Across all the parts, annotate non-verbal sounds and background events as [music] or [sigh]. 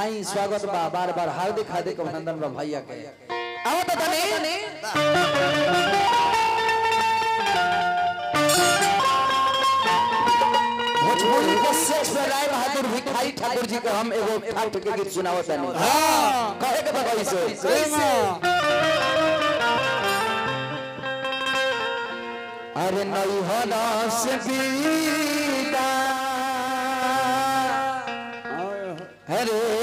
आई स्वागत बा बार बार हार्दिक हार्दिक अभिनंदन बा भैया के। आओ तो तनी। भोजपुरी के शेक्सपियर राय बहादुर भिखारी ठाकुर जी के हम एगो ठाठ के गीत सुनावत तनी। हाँ। कहे के बा कैसे अरे नई हना से बीता अरे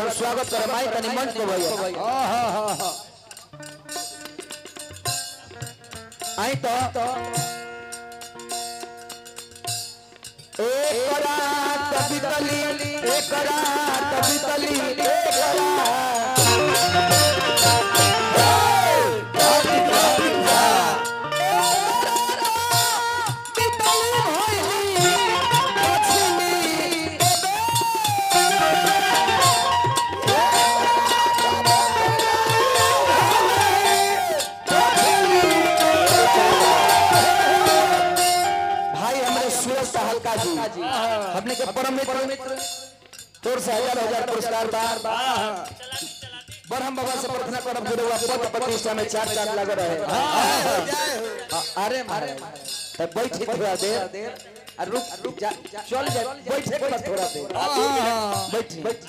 हम स्वागत करम आई तनी मंच पे भैया आई तो। एक रात बितली एक रात बितली एक रात तोर से हज़ार हज़ार पुरस्कार बा बरहम बाबा से प्रार्थना करब गुरुवा पद प्रतिष्ठा में चार चार लग रहे हाँ, अरे मारे तब बैठी थोड़ा देर। आ रुक रुक जा चल जा। बैठे थोड़ा देर। बैठी बैठी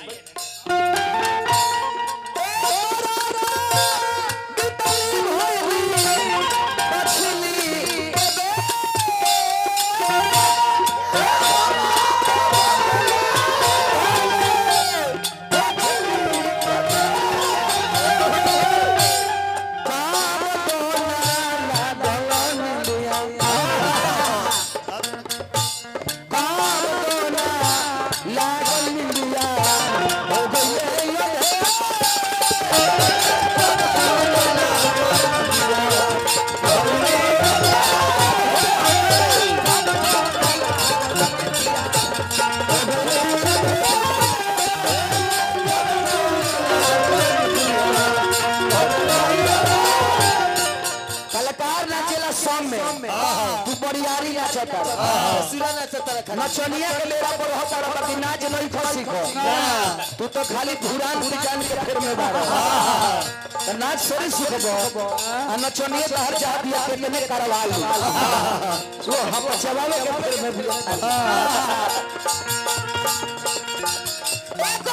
बरियारी नाचता नचनिया के लेरा पर हो तारा बाकी नाच नहीं खसी को तू तो खाली धुरान पिटान के फेर में बारो तो नाच सरी सीखबो आ नचनिया तो हर चाह दिया के में करवा ली। वो हम चलावे के फेर में भी Hey!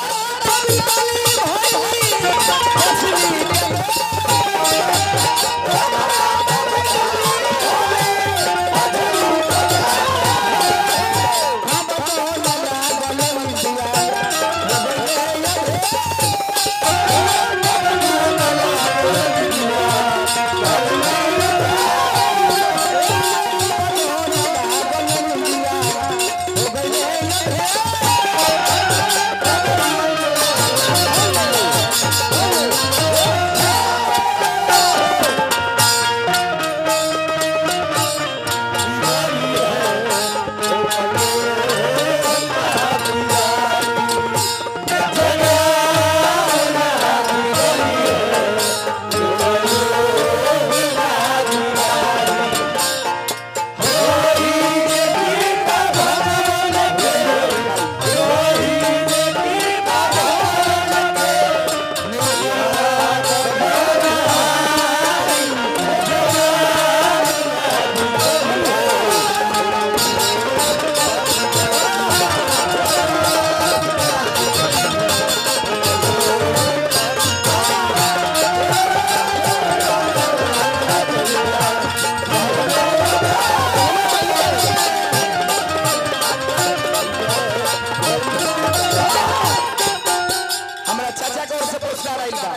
आइल बा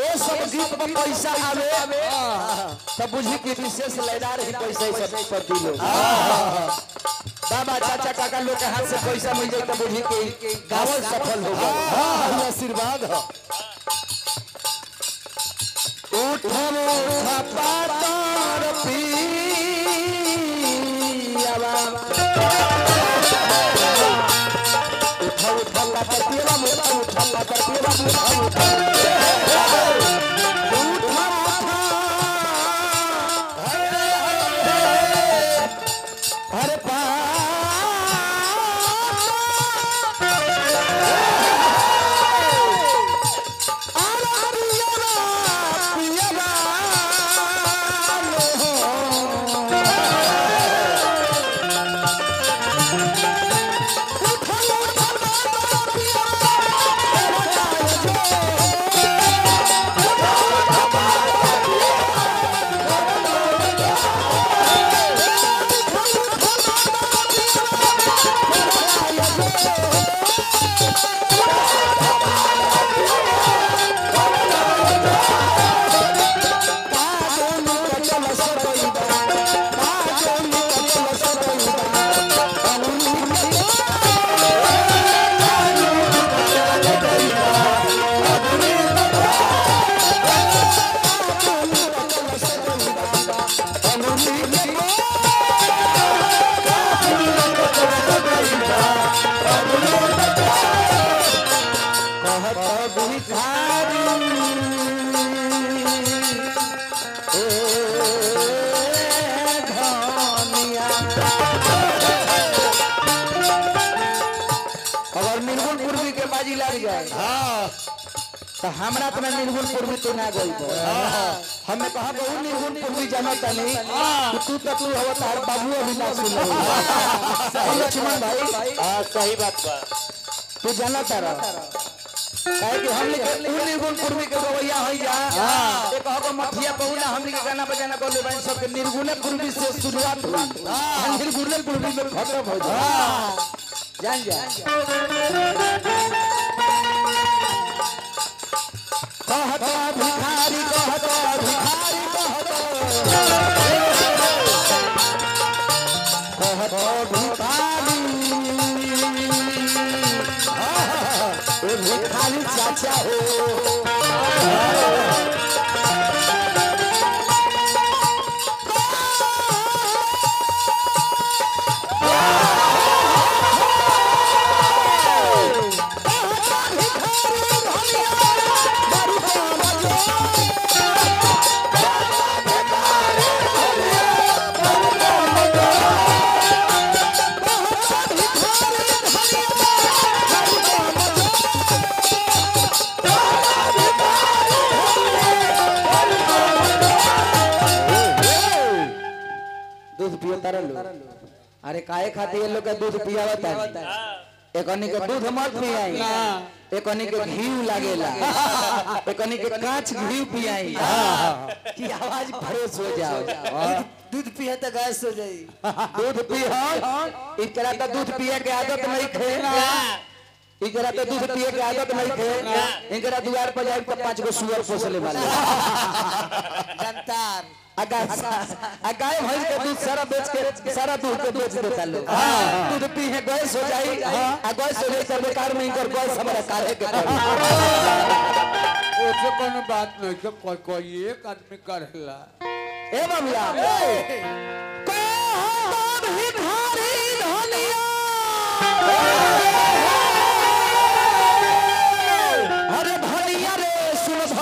ए सब गीत में पैसा आवे। तब बुझी कि विशेष लयदार ही पैसा सब पर दिलो। बाबा चाचा काका लोग के हाथ से पैसा मिल जाए तो बुझी कि गावल सफल हो गए। आशीर्वाद हो। उठम उठा पातार पियावा अगर निर्गुण पूर्वी के बाजी लग जाए तो हमरा तो निर्गुण पूर्वी तो ना गई हमें कहा बहु निर्गुण पूर्वी जाना तनी कि तू तो तू हो तार बाबू अभी ना सुन सही लक्ष्मण भाई। हाँ सही बात बा। तू जाना तारा। काहे कि उ निर्गुण पूर्वी के गवैया होई जा मठिया पहुना हमने के गाना बजाना गोले बन सब के निर्गुण पूर्वी से शुरुआत हुई। निर्गुण पूर्वी में खत्म हो। जा जान जा। कहता भिखारी कहता भिखारी कहता। कहता भिखारी ए भिखारी चाचा हो। अरे काहे खाते ये लोग का दूध पियावत है? एकनी के दूध मत पियाई। एकनी के घी लागेला। एकनी के कांच घी पियाई। कि आवाज़ फ्रेश हो जाओ। दूध पिए तो गैस हो जाई। दूध पियो [laughs] इकरा तो दूध पिए के आदत नहीं खे इकरा तो दूध पिए के आदत नहीं खे इकरा द्वार पर जाए तो पाँच गो सुअर पोसले [laughs] वाले। जनतार। गाय भैंस के दूध सारा बेच के सारा दूध के बेच देता लोग दूध पी है गैस हो जाई आ गैस हो जाई तो बेकार में इनकर गैस हमारा काहे के पड़ी ओसे कोनो बात नहीं तो कोई कोई एक आदमी करेला ए बबला कहता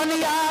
दुनिया